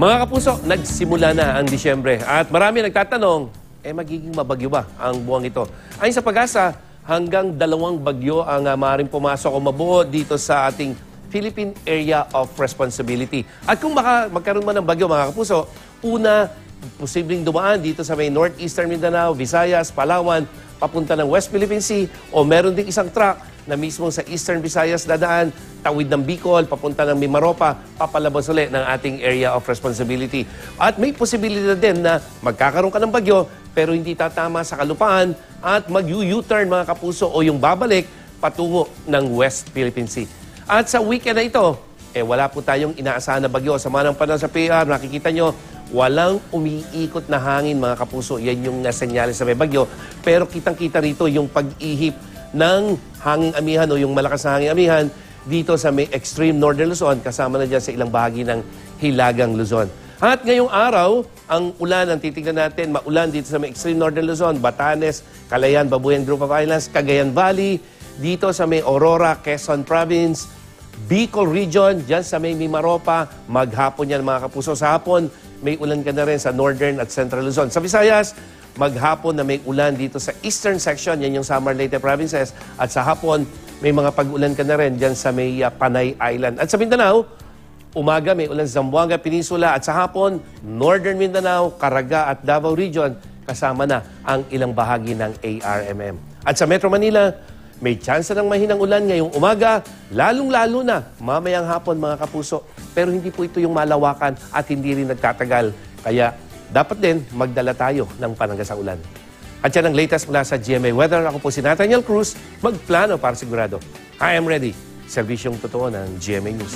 Mga kapuso, nagsimula na ang Disyembre at marami nagtatanong, eh magiging mabagyo ba ang buwang ito? Ayon sa pag-asa, hanggang dalawang bagyo ang uh, maaaring pumasok o mabuo dito sa ating Philippine Area of Responsibility. At kung baka magkaroon man ng bagyo, mga kapuso, una, posibleng dumaan dito sa may Northeastern Mindanao, Visayas, Palawan, papunta ng West Philippine Sea o meron ding isang truck na mismo sa Eastern Visayas dadaan, tawid ng Bicol, papunta ng Mimaropa, papalabas ulit ng ating area of responsibility. At may posibilidad din na magkakaroon ka ng bagyo pero hindi tatama sa kalupaan at mag-U-turn mga kapuso o yung babalik patungo ng West Philippine Sea. At sa weekend na ito, eh wala po tayong inaasahan na bagyo. Sa manang panahon sa PR, nakikita nyo, walang umiikot na hangin mga kapuso. Yan yung nasenyales sa may bagyo. Pero kitang-kita rito yung pag-ihip ng hanging amihan o yung malakas na hanging amihan dito sa may extreme northern Luzon, kasama na dyan sa ilang bahagi ng Hilagang Luzon. At ngayong araw, ang ulan ang titignan natin, maulan dito sa may extreme northern Luzon, Batanes, Calayan, Babuyan Group of Islands, Cagayan Valley, dito sa may Aurora, Quezon Province, Bicol Region, dyan sa may Mimaropa, maghapon yan mga kapuso. Sa hapon, may ulan ka na rin sa Northern at Central Luzon. Sa Visayas, maghapon na may ulan dito sa Eastern section, yan yung Samar Leyte provinces. At sa hapon, may mga pag-ulan ka na rin dyan sa may uh, Panay Island. At sa Mindanao, umaga may ulan sa Zamboanga Peninsula at sa hapon, Northern Mindanao, Caraga at Davao Region, kasama na ang ilang bahagi ng ARMM. At sa Metro Manila, may tsansa ng mahinang ulan ngayong umaga, lalong-lalo na mamayang hapon mga kapuso. Pero hindi po ito yung malawakan at hindi rin nagtatagal. Kaya dapat din magdala tayo ng panangga sa ulan. At yan ang latest mula sa GMA Weather. Ako po si Nathaniel Cruz, magplano para sigurado. I am ready. Serbisyong totoo ng GMA News.